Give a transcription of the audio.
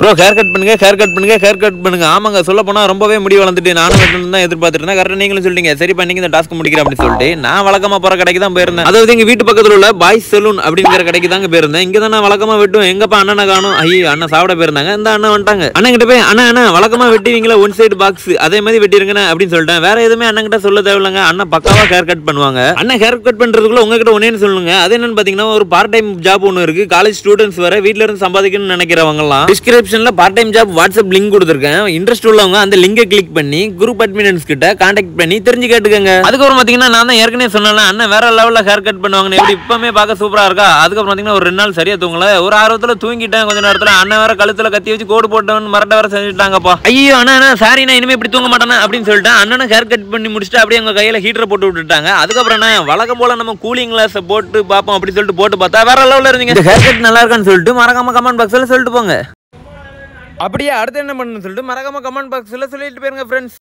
Bro hair cut பண்ணுங்க hair cut பண்ணுங்க hair cut பண்ணுங்க. ஆமாங்க சொல்ல போனால் ரொம்பவே முடி வளர்ந்துட்டு நானும் தான் எதிர்பார்த்துட்டு இருந்தேன் கரெக்டாக நீங்களும் சொல்லிட்டீங்க. சரி பண்ணிங்க இந்த டாஸ்க் முடிக்கிறேன் அப்படின்னு சொல்லிட்டு. நான் வழக்கமாக போகிற கடைக்கு தான் போயிருந்தேன். அதாவது எங்கள் வீட்டு பக்கத்தில் உள்ள பாய் சலூன் அப்படிங்கிற கடைக்கு தாங்க போயிருந்தேன். இங்கே தான் நான் வழக்கமாக வெட்டும். எங்கப்பா அண்ணனை காணும்? ஐயோ அண்ணன் சாப்பிட போயிருந்தாங்க. இந்த அண்ணன் வந்துட்டாங்க. அண்ணன் கிட்ட போய் அண்ணா அண்ணா வழக்கமாக வெட்டுவீங்களா? ஒன் சைடு பாக்ஸ் அதே மாதிரி வெட்டிருங்கண்ணே அப்படின்னு சொல்லிட்டேன். வேற எதுவுமே அண்ணன் கிட்ட சொல்ல தேவையில்லைங்க. அண்ணன் பக்காவாக ஹேர் கட் பண்ணுவாங்க. அண்ணன் ஹேர் கட் பண்ணுறதுக்குள்ள உங்ககிட்ட ஒன்னேன்னு சொல்லுங்க. அது என்னன்னு பார்த்தீங்கன்னா ஒரு பார்ட் டைம் ஜாப் ஒன்று இருக்கு. காலேஜ் ஸ்டூடெண்ட்ஸ் வர வீட்டில இருந்து சம்பாதிக்கணும்னு நினைக்கிறவங்கலாம். டிஸ்கிரிப்ஷனில் part time job WhatsApp link கொடுத்துருக்கேன். இன்ட்ரெஸ்ட் உள்ளவங்க அந்த லிங்கை கிளிக் பண்ணி குரூப் அட்மினன்ஸ் கிட்ட காண்டாக்ட் பண்ணி தெரிஞ்சு கேட்டுக்கங்க. அதுக்கப்புறம் பார்த்தீங்கன்னா நான் தான் ஏற்கனவே சொன்னேன் அண்ணன் வேற லெவலில் ஹேர் கட் பண்ணுவாங்க எப்படி இப்பவுமே பார்க்க சூப்பராக இருக்கா? அதுக்கப்புறம் பார்த்தீங்கன்னா ஒரு ரெண்டு நாள் சரியா தூங்கல. ஒரு ஆர்வத்தில் தூங்கிட்டேன் கொஞ்ச நேரத்தில். அண்ணன் வேற கழுத்தில் கத்தி வச்சு கோடு போட்டவன் மரட்ட வேற செஞ்சுட்டாங்கப்பா. ஐயோ அண்ணா சாரி நான் இனிமே இப்படி தூங்க மாட்டேன் அப்படின்னு சொல்லிட்டு அண்ணனும் ஹேர் கட் பண்ணி முடிச்சுட்டு அப்படியே அவங்க கையில் ஹீட்டர் போட்டு விட்டுட்டாங்க. அதுக்கப்புறம் என்ன வழக்கம் போல நம்ம கூலிங் கிளாஸ் போட்டு பார்ப்போம் அப்படின்னு சொல்லிட்டு போட்டு பார்த்தா வேற லெவலில் இருந்தீங்க. ஹேர் கட் நல்லா இருக்கான்னு சொல்லிட்டு மறக்காம கமெண்ட் பாக்ஸில் சொல்லிட்டு போங்க. அப்படியே அடுத்து என்ன பண்ணணும்னு சொல்லிட்டு மறக்காம கமெண்ட் பாக்ஸில் சொல்லிட்டு போயிருங்க ஃப்ரெண்ட்ஸ்